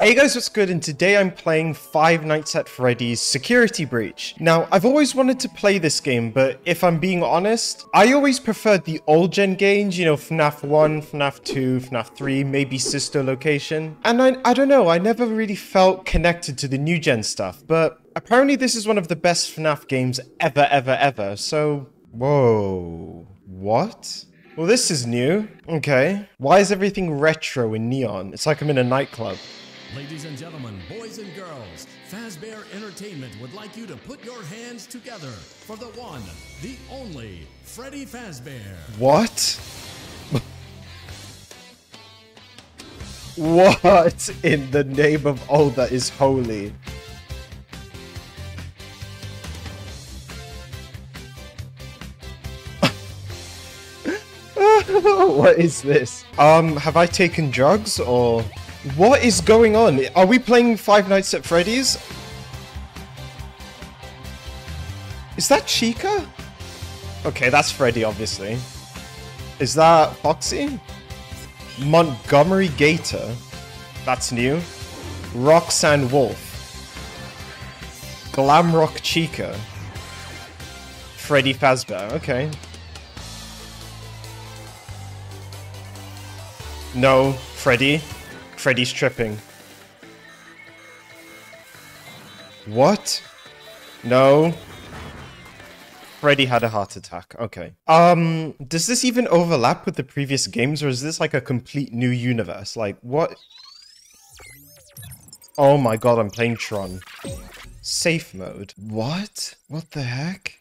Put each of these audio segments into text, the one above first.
Hey guys, what's good? And today I'm playing Five Nights at Freddy's Security Breach. Now, I've always wanted to play this game, but if I'm being honest, I always preferred the old gen games, you know, FNAF 1, FNAF 2, FNAF 3, maybe Sister Location. And I, I don't know, I never really felt connected to the new gen stuff, but apparently this is one of the best FNAF games ever, ever, ever. So, whoa, what? Well, this is new. Okay. Why is everything retro and neon? It's like I'm in a nightclub. Ladies and gentlemen, boys and girls, Fazbear Entertainment would like you to put your hands together for the one, the only, Freddy Fazbear. What? what in the name of all that is holy? what is this? Um, have I taken drugs or what is going on? Are we playing Five Nights at Freddy's? Is that Chica? Okay, that's Freddy, obviously. Is that Foxy? Montgomery Gator. That's new. Roxanne Wolf. Glamrock Chica. Freddy Fazbear. Okay. No, Freddy. Freddy's tripping. What? No. Freddy had a heart attack. Okay. Um, does this even overlap with the previous games or is this like a complete new universe? Like, what? Oh my god, I'm playing Tron. Safe mode. What? What the heck?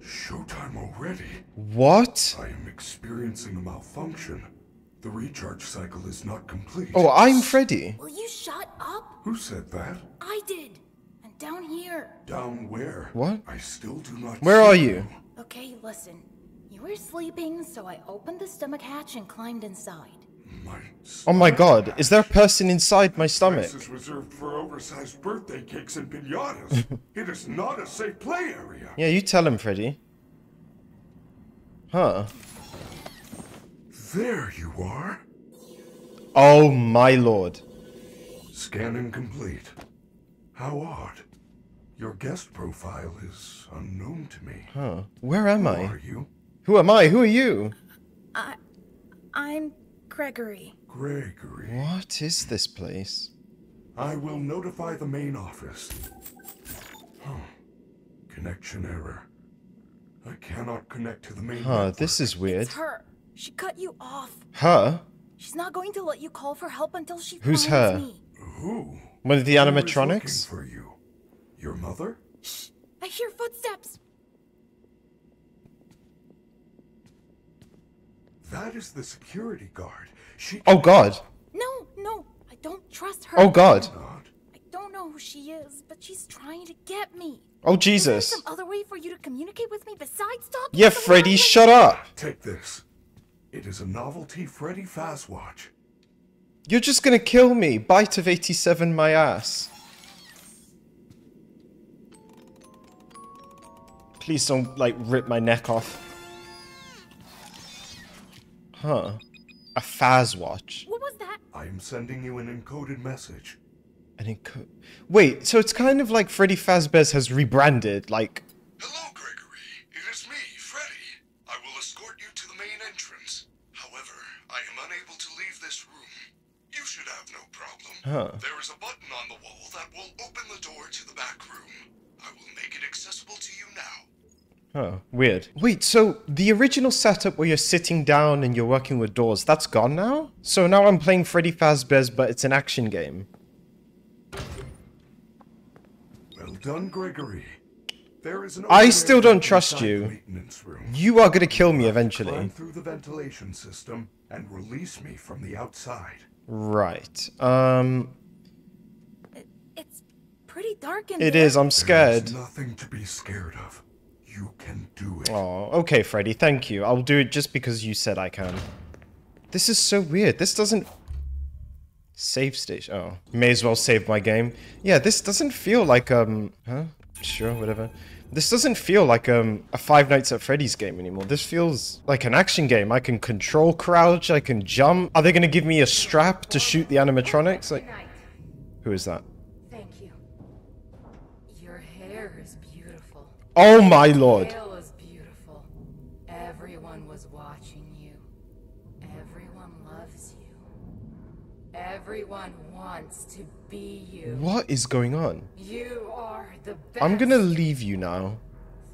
Showtime already? What? I am experiencing a malfunction. The recharge cycle is not complete. Oh, I'm Freddy. Will you shut up? Who said that? I did. And down here. Down where? What? I still do not Where see are you? Okay, listen. You were sleeping, so I opened the stomach hatch and climbed inside. My Oh my god, is there a person inside my stomach? This is reserved for oversized birthday cakes and pinatas. it is not a safe play area. Yeah, you tell him, Freddy. Huh. There you are. Oh my lord. Scanning complete. How odd. Your guest profile is unknown to me. Huh. Where am Who I? are you? Who am I? Who are you? I. I'm Gregory. Gregory. What is this place? I will notify the main office. Huh. Connection error. I cannot connect to the main Huh, network. this is weird. It's her. She cut you off. Her? She's not going to let you call for help until she Who's finds her? me. Who? One of the Who is looking animatronics? for you. Your mother? Shh! I hear footsteps. That is the security guard. She Oh god. No, no, I don't trust her. Oh god. Oh, cannot. I don't know who she is, but she's trying to get me. Oh Jesus. Is there Jesus. some other way for you to communicate with me besides talking? Yeah, to the Freddy, shut up. Take this. It is a novelty Freddy Fazwatch. You're just gonna kill me. Bite of 87 my ass. Please don't, like, rip my neck off. Huh. A Faz watch. What was that? I am sending you an encoded message. An enco- Wait, so it's kind of like Freddy Fazbear's has rebranded, like... Hello, Gregory. It is me, Freddy. I will escort you to the main entrance. However, I am unable to leave this room. You should have no problem. Huh. There is a button on the wall that will open the door to the back room. I will make it accessible to you now. Huh, weird. Wait, so the original setup where you're sitting down and you're working with doors, that's gone now? So now I'm playing Freddy Fazbear's, but it's an action game. Well done, Gregory. There is an I still don't trust you. the Maintenance room. You are gonna kill me eventually. Climb eventually. through the ventilation system and release me from the outside. Right. Um, It's pretty dark in it there. is, I'm scared. is nothing to be scared of. You can do it. Oh, okay, Freddy, thank you. I'll do it just because you said I can. This is so weird. This doesn't... Save station. Oh, may as well save my game. Yeah, this doesn't feel like, um... Huh? Sure, whatever. This doesn't feel like um, a Five Nights at Freddy's game anymore. This feels like an action game. I can control crouch, I can jump. Are they going to give me a strap to shoot the animatronics? Like, who is that? Thank you. Your hair is beautiful. Oh my lord. Tail is beautiful. Everyone was watching you. Everyone loves you. Everyone wants to be you. What is going on? You are the best. I'm gonna leave you now.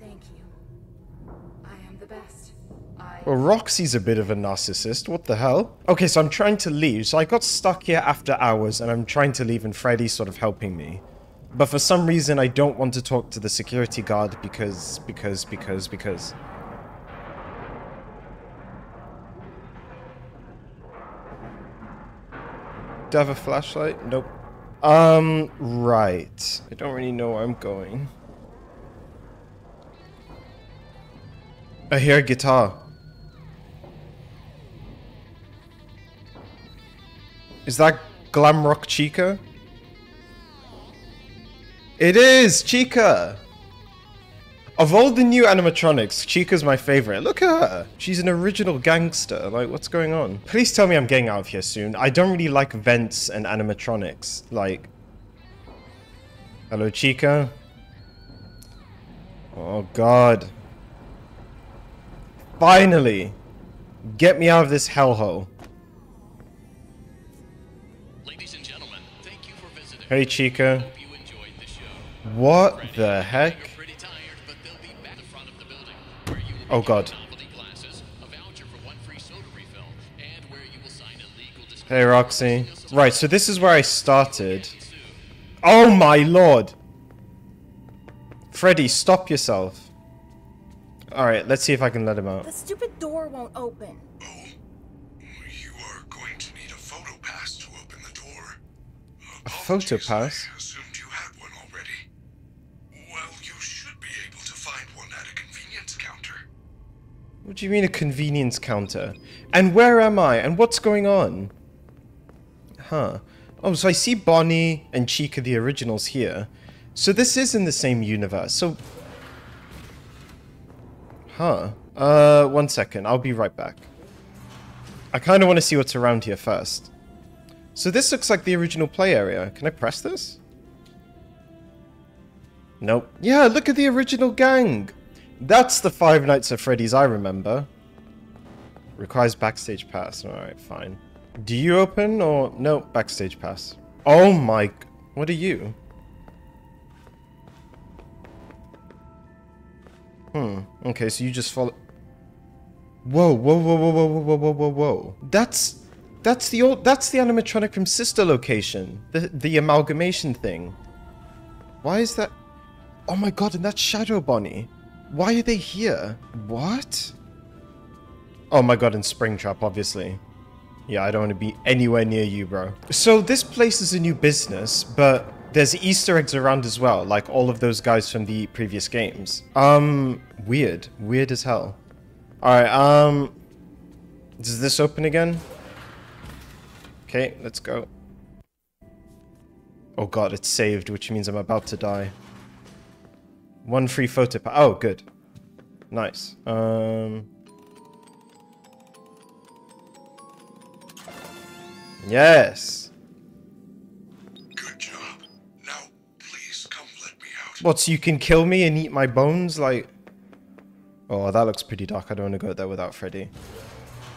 Thank you. I am the best. I Well, Roxy's a bit of a narcissist. What the hell? Okay, so I'm trying to leave. So I got stuck here after hours, and I'm trying to leave, and Freddy's sort of helping me. But for some reason, I don't want to talk to the security guard because, because, because, because. Do I have a flashlight? Nope. Um, right. I don't really know where I'm going. I hear a guitar. Is that Glamrock Chica? It is Chica! Of all the new animatronics, Chica's my favorite. Look at her. She's an original gangster. Like, what's going on? Please tell me I'm getting out of here soon. I don't really like vents and animatronics. Like... Hello, Chica? Oh, God. Finally! Get me out of this hellhole. Ladies and gentlemen, thank you for visiting. Hey, Chica. Hope you enjoyed the show. What the heck? Oh, legal god. Hey, Roxy. Right, so this is where I started. Oh my lord! Freddy, stop yourself. Alright, let's see if I can let him out. The stupid door won't open. Oh, you are going to need a photo pass to open the door. A photo pass? What do you mean a convenience counter? And where am I? And what's going on? Huh. Oh, so I see Bonnie and Chica the originals here. So this is in the same universe. So... Huh. Uh, one second. I'll be right back. I kind of want to see what's around here first. So this looks like the original play area. Can I press this? Nope. Yeah, look at the original gang. That's the Five Nights at Freddy's I remember. Requires backstage pass. Alright, fine. Do you open or... No, backstage pass. Oh my... What are you? Hmm. Okay, so you just follow... Whoa, whoa, whoa, whoa, whoa, whoa, whoa, whoa, whoa. That's... That's the old... That's the animatronic from Sister Location. The, the amalgamation thing. Why is that... Oh my god, and that's Shadow Bonnie. Why are they here? What? Oh my god, and Springtrap, obviously. Yeah, I don't want to be anywhere near you, bro. So this place is a new business, but there's Easter eggs around as well, like all of those guys from the previous games. Um, weird. Weird as hell. Alright, um... Does this open again? Okay, let's go. Oh god, it's saved, which means I'm about to die. One free photo Oh, good. Nice. Um... Yes. Good job. Now, please come let me out. What, so you can kill me and eat my bones? Like... Oh, that looks pretty dark. I don't want to go there without Freddy.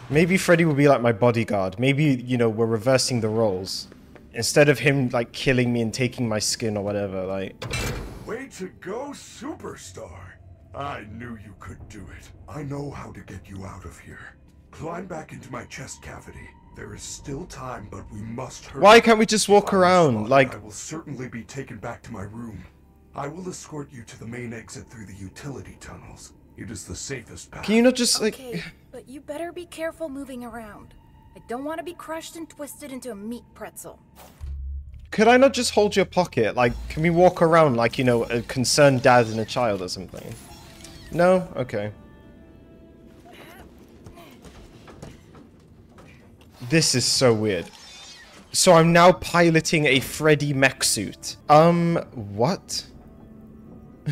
Maybe Freddy will be like my bodyguard. Maybe, you know, we're reversing the roles. Instead of him, like, killing me and taking my skin or whatever, like... Way to go, superstar! I knew you could do it. I know how to get you out of here. Climb back into my chest cavity. There is still time, but we must hurry. Why can't we just walk If around, spotted, like- I will certainly be taken back to my room. I will escort you to the main exit through the utility tunnels. It is the safest path. Can you not just, like... Okay, but you better be careful moving around. I don't want to be crushed and twisted into a meat pretzel. Could I not just hold your pocket? Like, can we walk around like, you know, a concerned dad and a child or something? No? Okay. This is so weird. So I'm now piloting a Freddy mech suit. Um, what?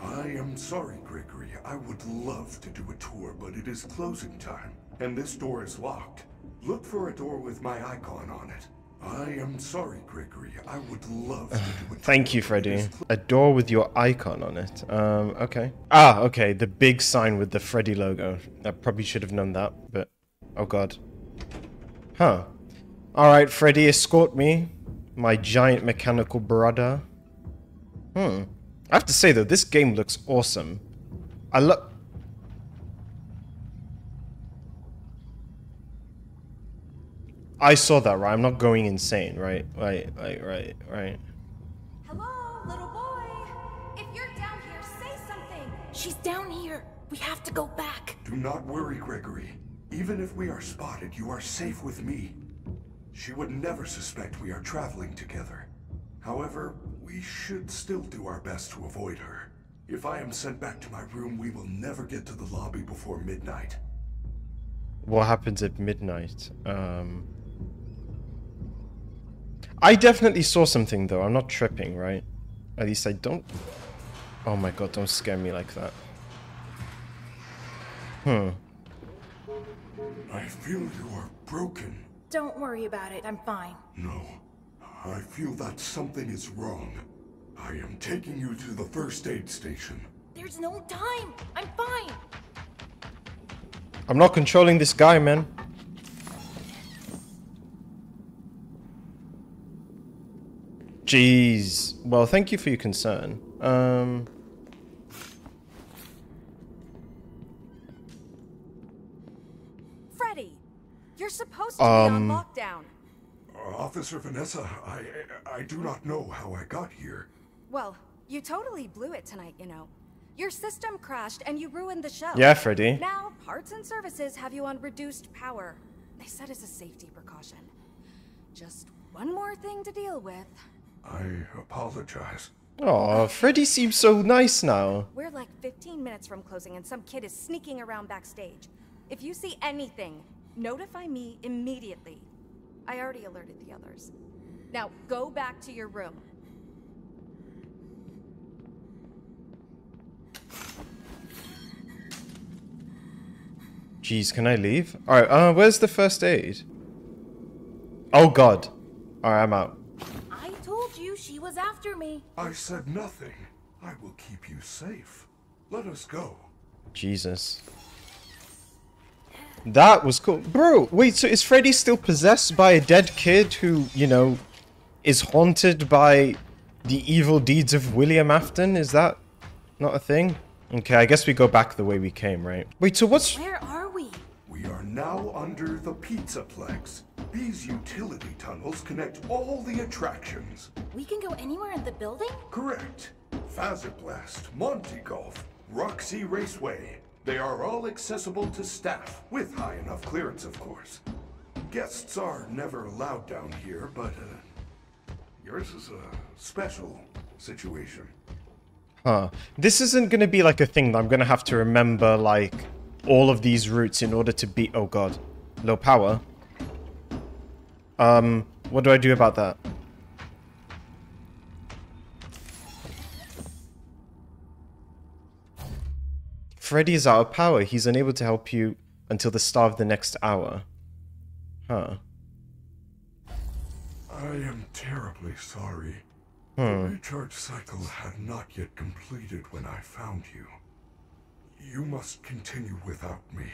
I am sorry, Gregory. I would love to do a tour, but it is closing time, and this door is locked. Look for a door with my icon on it. I am sorry, Gregory. I would love to do tour. Thank you, it Freddy. A door with your icon on it. Um, okay. Ah, okay. The big sign with the Freddy logo. I probably should have known that, but oh god. Huh. All right, Freddy, escort me, my giant mechanical brother. Hmm. I have to say though, this game looks awesome. I love. I saw that, right? I'm not going insane, right? Right, right, right, right. Hello, little boy. If you're down here, say something. She's down here. We have to go back. Do not worry, Gregory. Even if we are spotted, you are safe with me. She would never suspect we are traveling together. However, we should still do our best to avoid her. If I am sent back to my room, we will never get to the lobby before midnight. What happens at midnight? Um, I definitely saw something though. I'm not tripping, right? At least I don't. Oh my god! Don't scare me like that. Hmm. I feel you are broken. Don't worry about it. I'm fine. No, I feel that something is wrong. I am taking you to the first aid station. There's no time. I'm fine. I'm not controlling this guy, man. Jeez. Well, thank you for your concern. Um. Freddy, you're supposed to be on Um, lockdown. Uh, Officer Vanessa, I I do not know how I got here. Well, you totally blew it tonight, you know. Your system crashed and you ruined the show. Yeah, Freddy. Now, parts and services have you on reduced power. They said as a safety precaution. Just one more thing to deal with. I apologize. Oh, Freddy seems so nice now. We're like 15 minutes from closing and some kid is sneaking around backstage. If you see anything, notify me immediately. I already alerted the others. Now, go back to your room. Jeez, can I leave? Alright, uh, where's the first aid? Oh god. Alright, I'm out. I told you she was after me. I said nothing. I will keep you safe. Let us go. Jesus. That was cool. Bro, wait, so is Freddy still possessed by a dead kid who, you know, is haunted by the evil deeds of William Afton? Is that not a thing? Okay, I guess we go back the way we came, right? Wait, so what's... Where are we? We are now under the Pizzaplex. These utility tunnels connect all the attractions. We can go anywhere in the building? Correct. Fazablast, Monty Golf, Roxy Raceway. They are all accessible to staff, with high enough clearance, of course. Guests are never allowed down here, but uh, yours is a special situation. Huh. This isn't gonna be like a thing that I'm gonna have to remember, like, all of these routes in order to beat... Oh god. Low power. Um, what do I do about that? Freddy is out of power. He's unable to help you until the start of the next hour. Huh. I am terribly sorry. The recharge cycle had not yet completed when I found you. You must continue without me.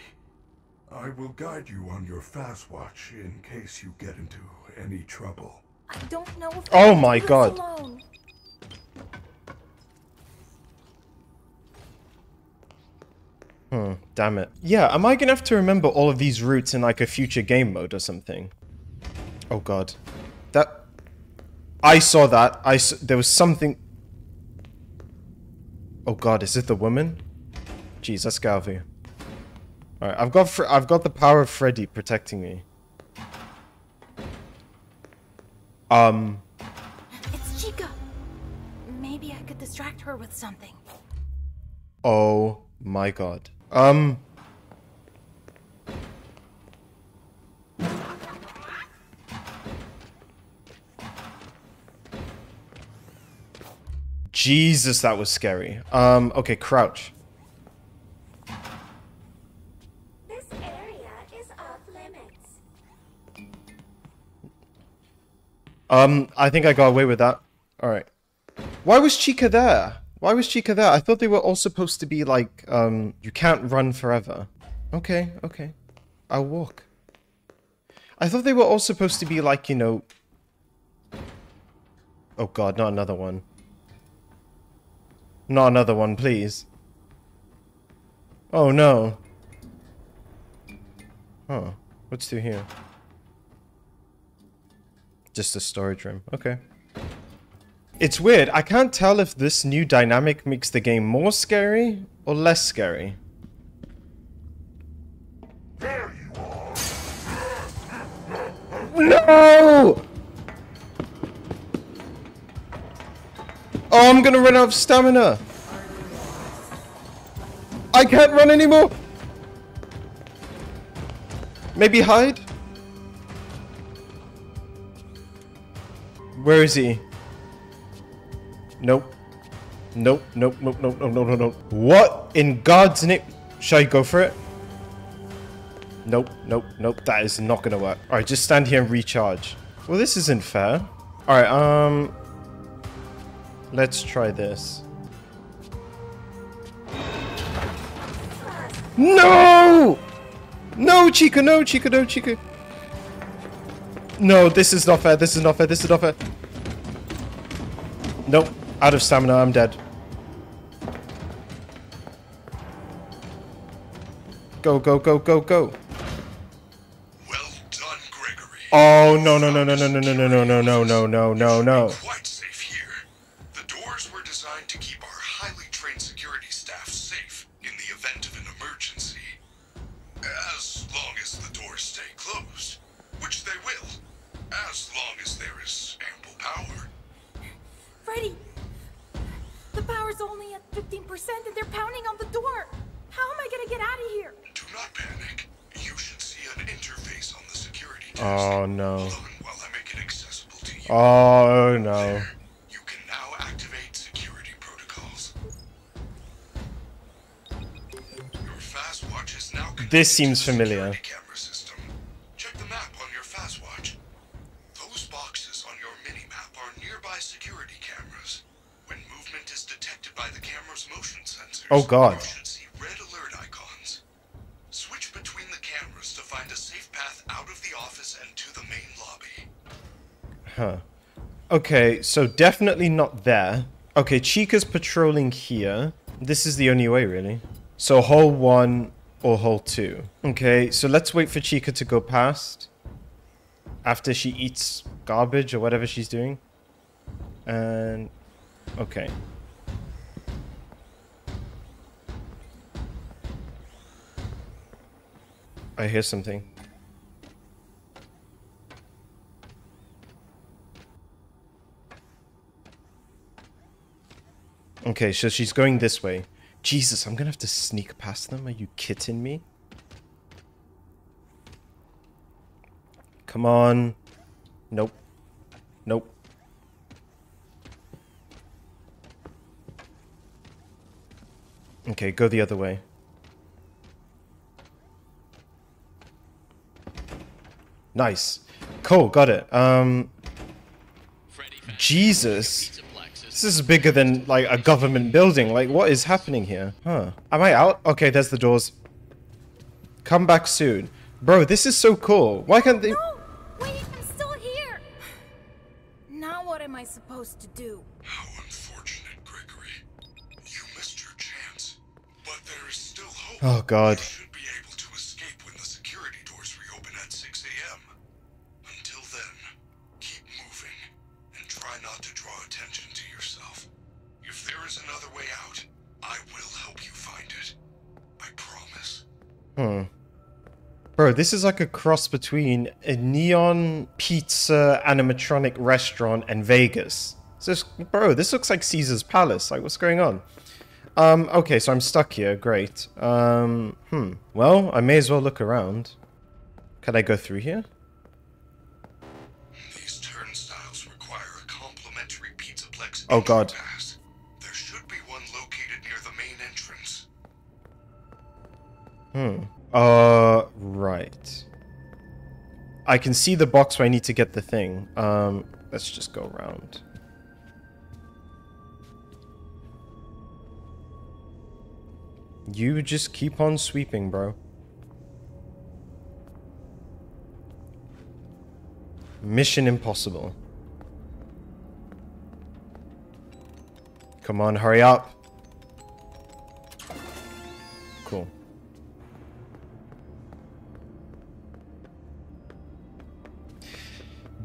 I will guide you on your Faz watch in case you get into any trouble. I don't know if Oh I my God. alone. Hmm, damn it. Yeah, am I gonna have to remember all of these routes in like a future game mode or something? Oh god. That... I saw that. that. I s- There was something... Oh god, is it the woman? Jeez, let's get out of here. Alright, I've got I've got the power of Freddy protecting me. Um... It's Chica. Maybe I could distract her with something. Oh my god. Um... Jesus, that was scary. Um, okay, crouch. Um, I think I got away with that. Alright. Why was Chica there? Why was Chica there? I thought they were all supposed to be like, um, you can't run forever. Okay, okay. I'll walk. I thought they were all supposed to be like, you know... Oh god, not another one. Not another one, please. Oh no. Huh. What's through here? Just a storage room. Okay. It's weird. I can't tell if this new dynamic makes the game more scary or less scary. No! Oh, I'm gonna run out of stamina. I can't run anymore. Maybe hide? Where is he? Nope. Nope, nope, nope, nope, nope, nope, nope, nope. What in God's name? Shall I go for it? Nope, nope, nope. That is not gonna work. Alright, just stand here and recharge. Well, this isn't fair. Alright, um... Let's try this. No! No, Chica, no, Chica, no, Chica. No, this is not fair, this is not fair, this is not fair. Nope, out of stamina, I'm dead. Go, go, go, go, go. Well done, Gregory. Oh, no, no, no, no, no, no, no, no, no, no, no, no, no, no, no. Your Faz watch. Those boxes on your mini map are nearby security cameras. When movement is detected by the camera's motion sensors, Oh, God. you should see red alert icons. Switch between the cameras to find a safe path out of the office and to the main lobby. Huh. Okay, so definitely not there. Okay, Chica's patrolling here. This is the only way, really. So hole one or hole two. Okay, so let's wait for Chica to go past. After she eats garbage or whatever she's doing. And... Okay. I hear something. Okay, so she's going this way. Jesus, I'm gonna have to sneak past them. Are you kidding me? Come on. Nope. Nope. Okay, go the other way. Nice. Cool, got it. Um, Jesus. Pizzaplex is This is bigger than like a government building. Like, what is happening here? Huh? Am I out? Okay, there's the doors. Come back soon, bro. This is so cool. Why can't they? No! Wait, I'm still here! Now what am I supposed to do? How unfortunate, Gregory. You missed your chance. But there is still hope. Oh God. Hmm. Bro, this is like a cross between a neon pizza animatronic restaurant and Vegas. So, this- bro, this looks like Caesar's Palace. Like, what's going on? Um, okay, so I'm stuck here. Great. Um, hmm. Well, I may as well look around. Can I go through here? These turnstiles require a complimentary Pizzaplex Oh, God. pass. Hmm. Uh, right. I can see the box where I need to get the thing. Um, let's just go around. You just keep on sweeping, bro. Mission impossible. Come on, hurry up.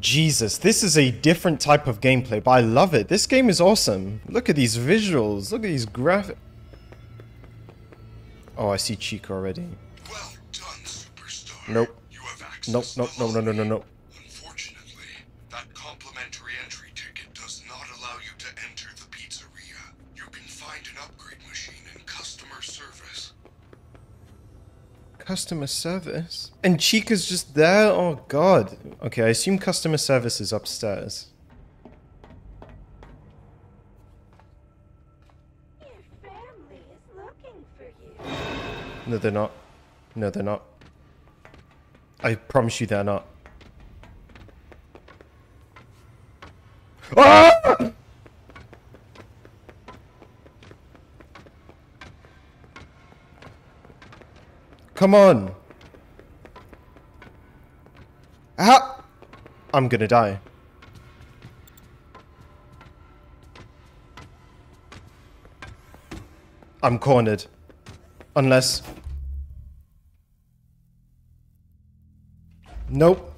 Jesus, this is a different type of gameplay, but I love it. This game is awesome. Look at these visuals. Look at these graphics. Oh, I see Chica already. Well done, superstar. Nope. You have access Nope, to nope, no, no, no, no, no. Unfortunately, that complimentary entry ticket does not allow you to enter the pizzeria. You can find an upgrade machine in customer service. Customer service? And Chica's just there? Oh god. Okay, I assume customer service is upstairs. No, they're not. No, they're not. I promise you they're not. Ah! Come on. How? I'm gonna die. I'm cornered. Unless... Nope.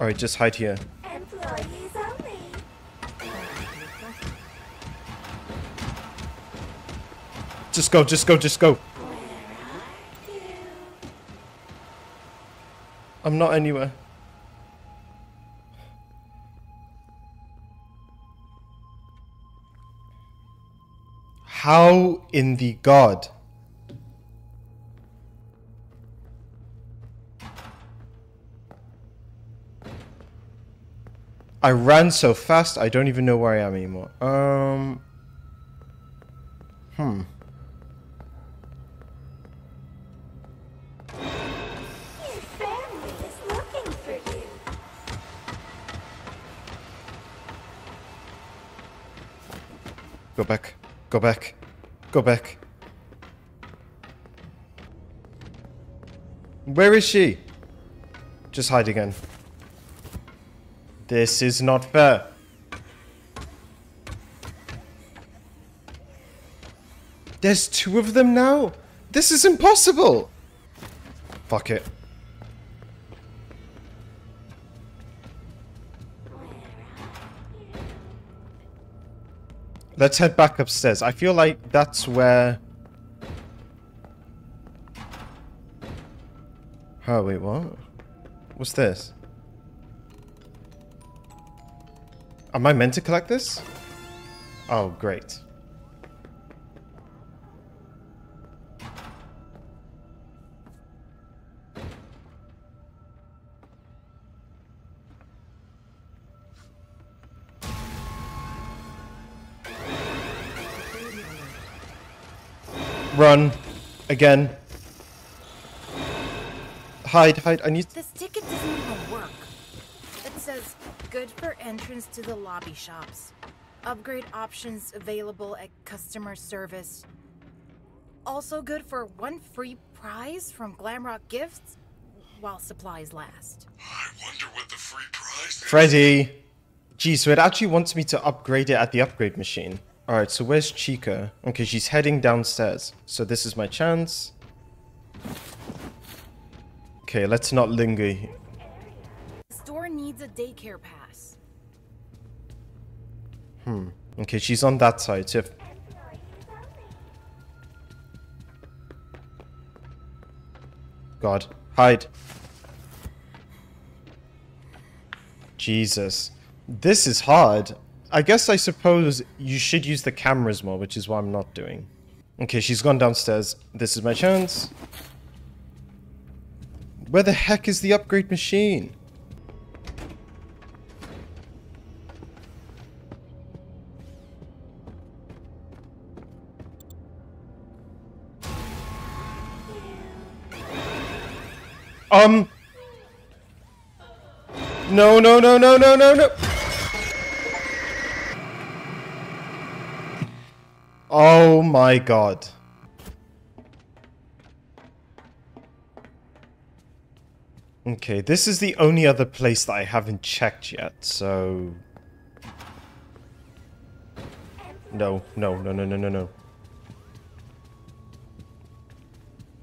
Alright, just hide here. Just go, just go, just go. I'm not anywhere. How in the god? I ran so fast, I don't even know where I am anymore. Um. Hmm. Go back. Go back. Go back. Where is she? Just hide again. This is not fair. There's two of them now? This is impossible! Fuck it. Let's head back upstairs. I feel like that's where... Oh, wait, what? What's this? Am I meant to collect this? Oh, great. Run. Again. Hide, hide. I need... This ticket doesn't even work. It says, good for entrance to the lobby shops. Upgrade options available at customer service. Also good for one free prize from Glamrock Gifts while supplies last. I wonder what the free prize is. Freddy! Geez, so it actually wants me to upgrade it at the upgrade machine. Alright, so where's Chica? Okay, she's heading downstairs. So this is my chance. Okay, let's not linger. The store needs a daycare pass. Hmm. Okay, she's on that side. So if... God, hide. Jesus. This is hard. I guess I suppose you should use the cameras more, which is what I'm not doing. Okay, she's gone downstairs. This is my chance. Where the heck is the upgrade machine? Um... No, no, no, no, no, no, no! Oh my god. Okay, this is the only other place that I haven't checked yet, so... No, no, no, no, no, no, no.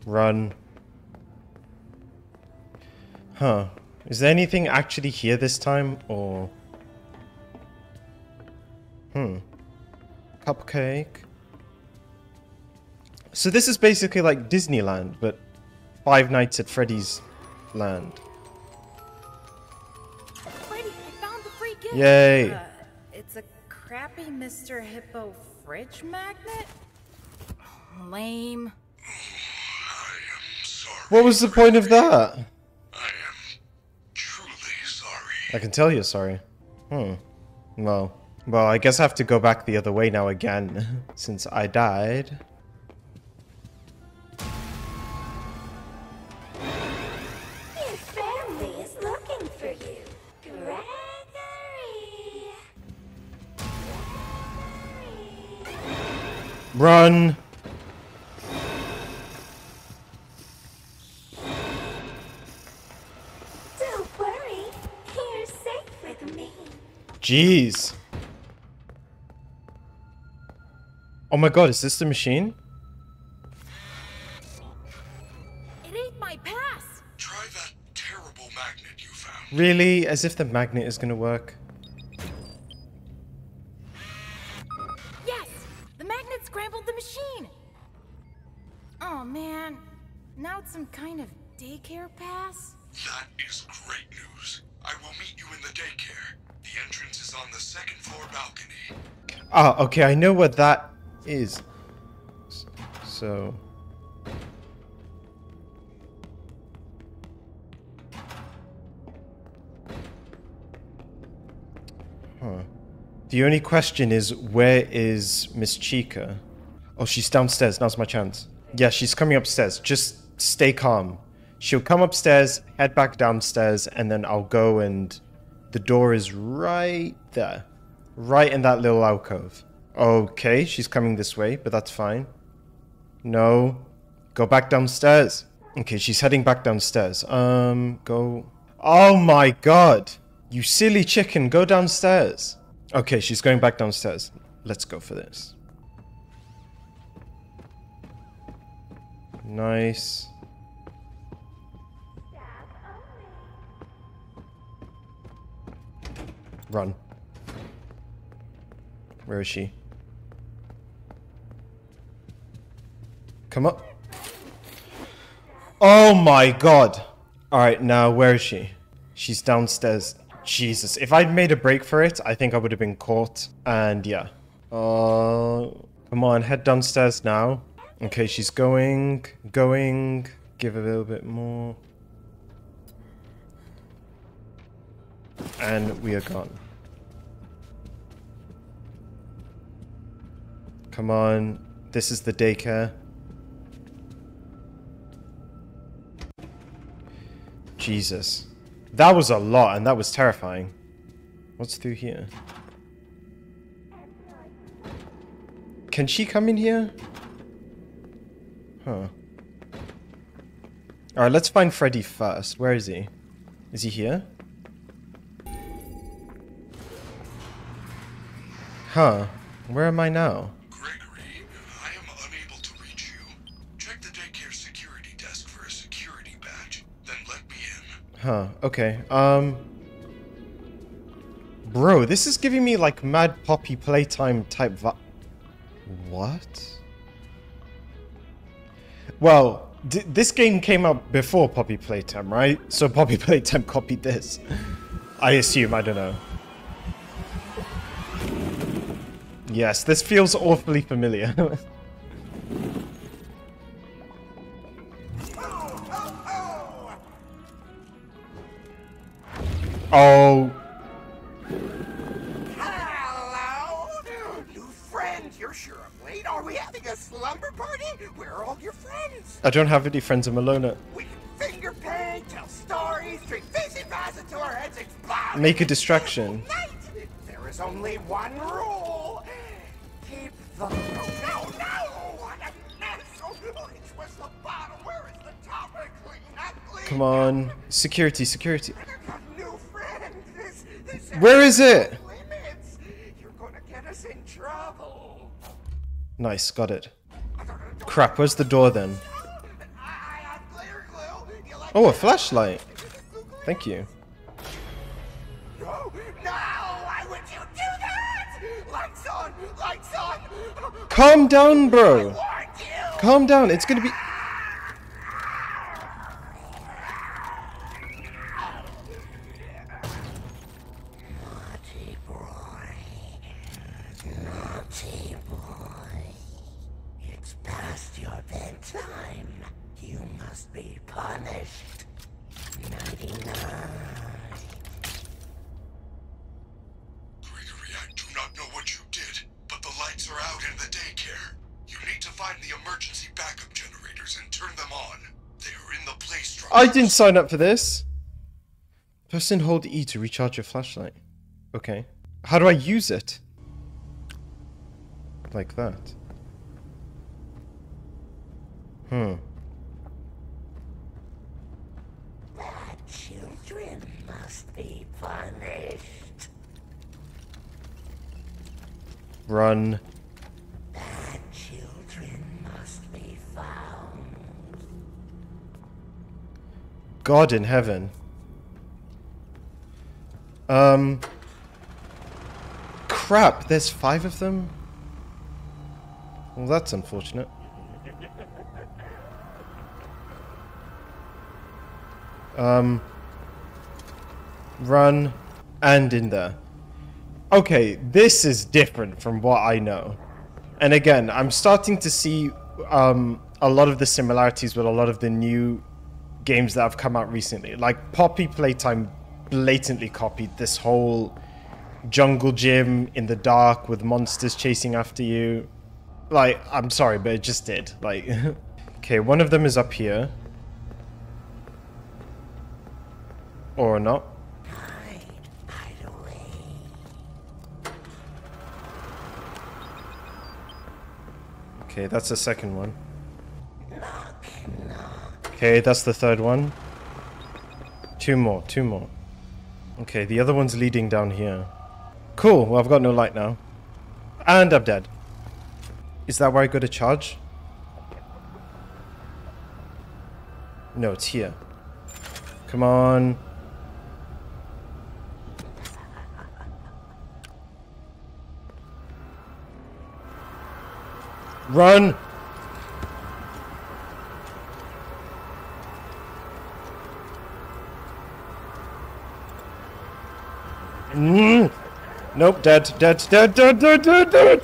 Run. Huh. Is there anything actually here this time, or... Hmm. Cupcake. So this is basically like Disneyland, but Five Nights at Freddy's land. Freddy, I found the free gift. Yay. Uh, it's a crappy Mr. Hippo fridge magnet? Lame. What was the point of that? I am Truly sorry. I can tell you're sorry. Hmm. Well, well, I guess I have to go back the other way now again, since I died. Run! Don't worry. You're safe with me. Jeez. Oh my god, is this the machine? It ate my pass. Try that terrible magnet you found. Really? As if the magnet is gonna work? Okay, I know what that is. So... Huh. The only question is, where is Miss Chica? Oh, she's downstairs. Now's my chance. Yeah, she's coming upstairs. Just stay calm. She'll come upstairs, head back downstairs, and then I'll go and... The door is right there. Right in that little alcove. Okay, she's coming this way, but that's fine. No. Go back downstairs. Okay, she's heading back downstairs. Um, go... Oh my god! You silly chicken, go downstairs. Okay, she's going back downstairs. Let's go for this. Nice. Run. Where is she? Come up. Oh my god. Alright, now where is she? She's downstairs. Jesus. If I'd made a break for it, I think I would have been caught. And yeah. Uh, come on, head downstairs now. Okay, she's going, going. Give a little bit more. And we are gone. Come on. This is the daycare. Jesus. That was a lot, and that was terrifying. What's through here? Can she come in here? Huh. Alright, let's find Freddy first. Where is he? Is he here? Huh. Where am I now? Huh, okay. Um Bro, this is giving me like Mad Poppy Playtime type What? Well, this game came out before Poppy Playtime, right? So Poppy Playtime copied this. I assume, I don't know. Yes, this feels awfully familiar. oh, Hello? New friend. you're sure I'm late. Are we having a slumber party? Where are all your friends? I don't have any friends. I'm alone. We can finger paint, tell E Street. Facing past to our heads explode. Make a distraction. There is only one rule. Keep the. No, no, no! What a mess! Oh, Which was the bottom? Where is the top? Clean, not clean. Come on. Security, security. Where is it? You're gonna get us in trouble. Nice, got it. Crap, where's the door then? Oh, a flashlight. Thank you. No, no! Why would you do that? Lights on! Lights on! Calm down, bro. Calm down. It's gonna be. I didn't sign up for this. Press and hold E to recharge your flashlight. Okay. How do I use it? Like that. Hmm. Children must be punished. Run. Bad children must be found. God in heaven. Um. Crap, there's five of them? Well, that's unfortunate. Um. Run. And in there. Okay, this is different from what I know. And again, I'm starting to see um, a lot of the similarities with a lot of the new games that have come out recently. Like Poppy Playtime blatantly copied this whole jungle gym in the dark with monsters chasing after you. Like, I'm sorry, but it just did. Like, okay, one of them is up here. Or not. Okay, that's the second one. Okay, that's the third one. Two more, two more. Okay, the other one's leading down here. Cool, well, I've got no light now. And I'm dead. Is that where I go to charge? No, it's here. Come on. Run! Mm. Nope, dead, dead, dead, dead, dead, dead, dead!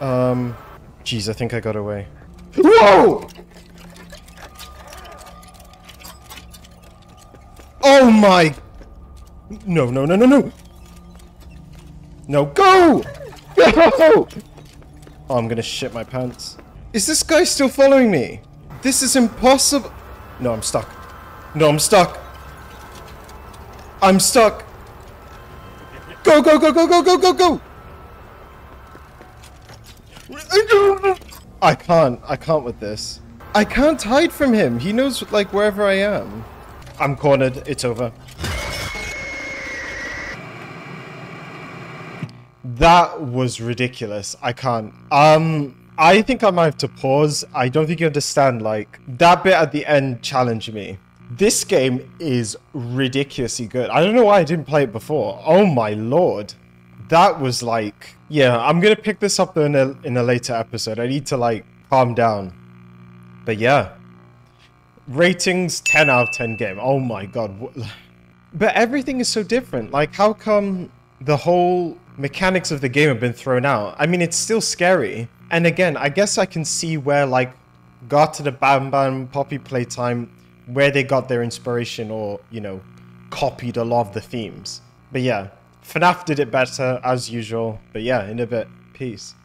Um, jeez, I think I got away. Whoa! Oh my! No, no, no, no, no! No, go! Go! Oh, I'm gonna shit my pants. Is this guy still following me? This is impossible. No, I'm stuck. No, I'm stuck. I'm stuck. Go, go, go, go, go, go, go, go! I can't. I can't with this. I can't hide from him. He knows, like, wherever I am. I'm cornered. It's over. That was ridiculous. I can't. Um, I think I might have to pause. I don't think you understand. Like, that bit at the end challenged me. This game is ridiculously good. I don't know why I didn't play it before. Oh my lord. That was like, yeah, I'm gonna pick this up in a, in a later episode. I need to like calm down. But yeah. Ratings 10 out of 10 game. Oh my god. But everything is so different. Like, how come the whole mechanics of the game have been thrown out? I mean, it's still scary. And again, I guess I can see where, like, got to the Banban Poppy Playtime, where they got their inspiration or, you know, copied a lot of the themes. But yeah, FNAF did it better, as usual. But yeah, in a bit. Peace.